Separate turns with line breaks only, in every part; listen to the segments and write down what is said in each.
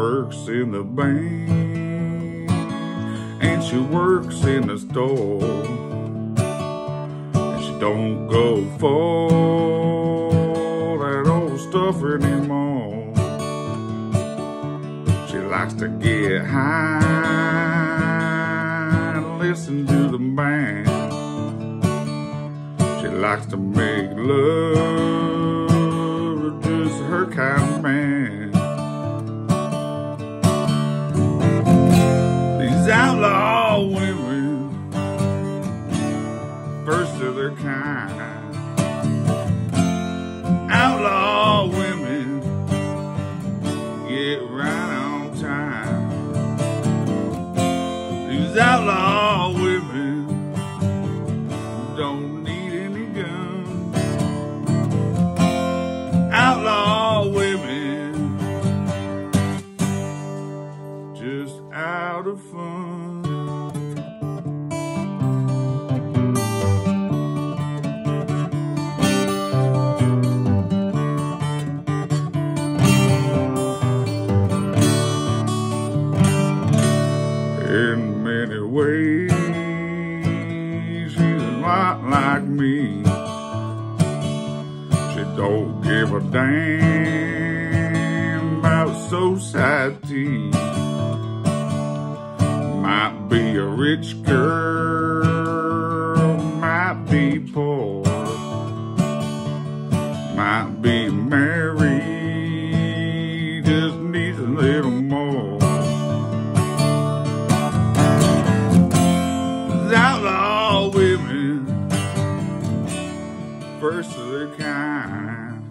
works in the bank, and she works in the store. And she don't go for that old stuff anymore. She likes to get high and listen to the band. She likes to make love just her kind of man. Their kind. Outlaw women, get right on time. These outlaw women don't need any guns. Outlaw women, just out of fun. In many ways, she's a lot like me. She don't give a damn about society. Might be a rich girl, might be poor, might be married, just needs a little first of their kind.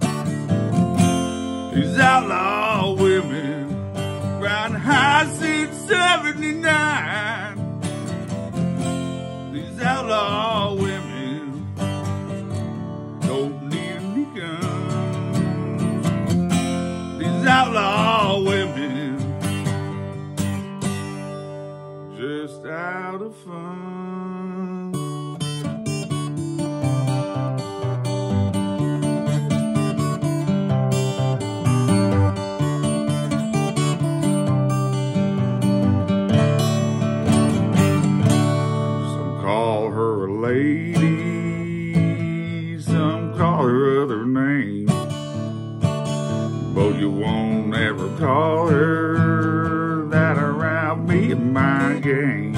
These outlaw women, riding high seat 79. These outlaw women don't need any guns. These outlaw women just out of fun. Lady, some call her other names. But you won't ever call her that around me in my game.